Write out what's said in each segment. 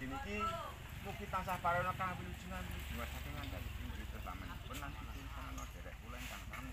Dini ki mugi tansah parana kawilujengan. Dewasa tenan dalem ing dhuwit pamanipun lan ing sanes derek kula ingkang sami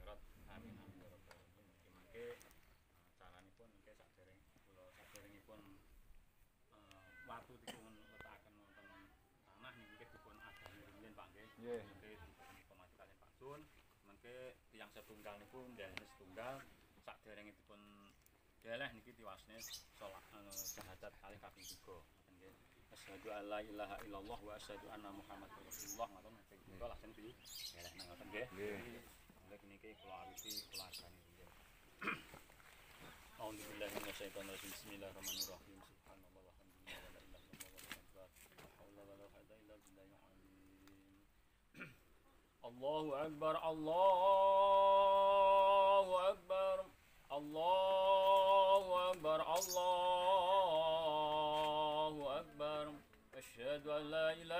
akhirat amin amin ya rabbal alamin mugi mangke eh, caranipun mengke sadereng kula saderengipun eh, watu dipun letakaken wonten tanah niki dipun adani rumiyin Pak nggih Nggih. dipun informasi kaliyan Pak Sun mengke tiyang setunggal niku ndeleh setunggal saderengipun Deleh niki tiwasne salat anu syahadat kali kaping 3 ngoten nggih. Asyhadu an la ilaha illallah wa asyhadu anna Muhammadar Rasulullah ngoten kaping 3 lajeng di nggih. Nggih. كي يقولوا عربي أعوذ بالله من الشيطان الرجيم. بسم الله الرحمن الرحيم. سبحان الله والحمد لله ولا إله إلا الله ولا أكبر. لا حول ولا قوة إلا بالله العظيم. الله أكبر. الله أكبر. الله أكبر. الله أكبر. أشهد أن لا إله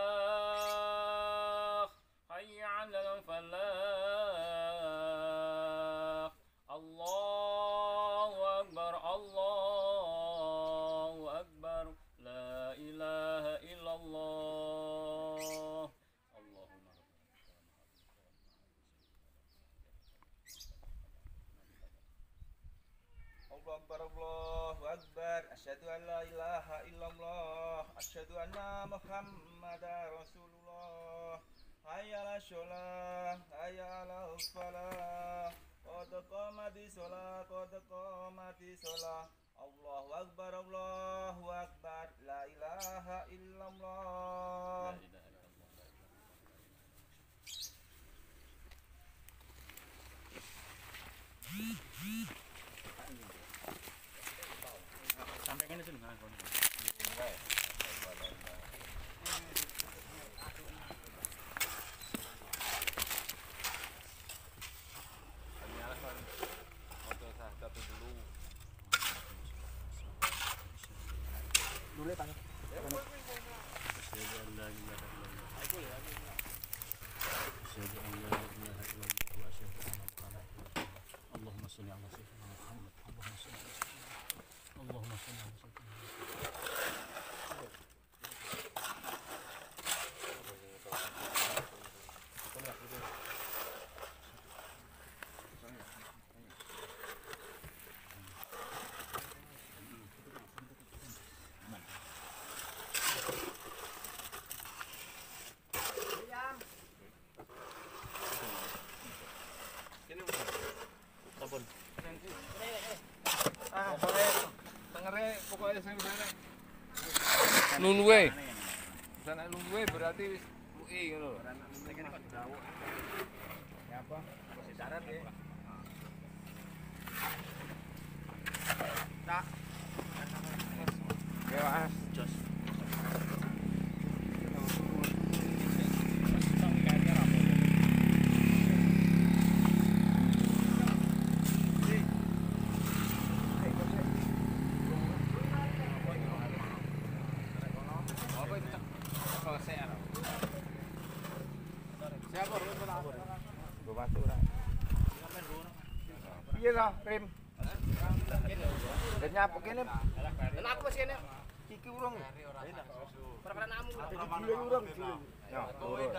الله أكبر. لا إله إلا الله. اللهم الله أكبر الله أكبر. أشهد أن لا إله إلا الله. أشهد أن محمدا رسول الله. حي على الصلاة حي على الفلاح Qad qamati sholah Qad qamati Akbar. La ilaha illallah luluwe. Sana lungguhe berarti wis luke ngono lho. Ya, Iya lah, Prim. Dan nyapu kene. Dan aku masih kene. Iki urung. Perkara namu. Ada di urung. Ya. Urung.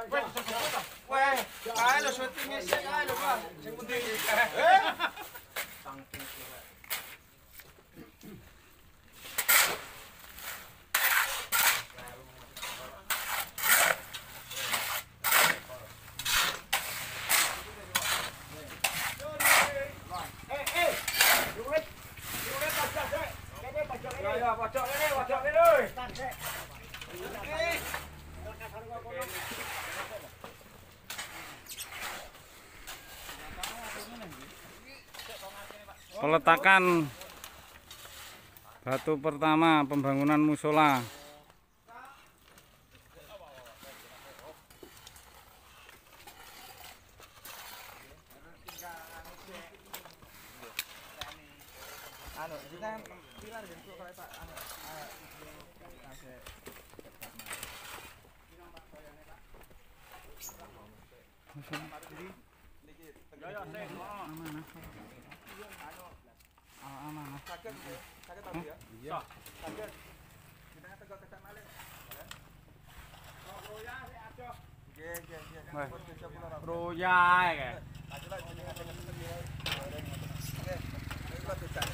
Wait, wait, ay, lo suelto y me dice, ay, lo va, segundo y... Peletakan batu pertama pembangunan musola. Anu, Sakit, sakit tadi ya? Iya. Sakit. Kita tegak kecak malih. Oh, roya. Roya ya. Aja lah jenengan dengan sendiri. Oke. Ini kula becak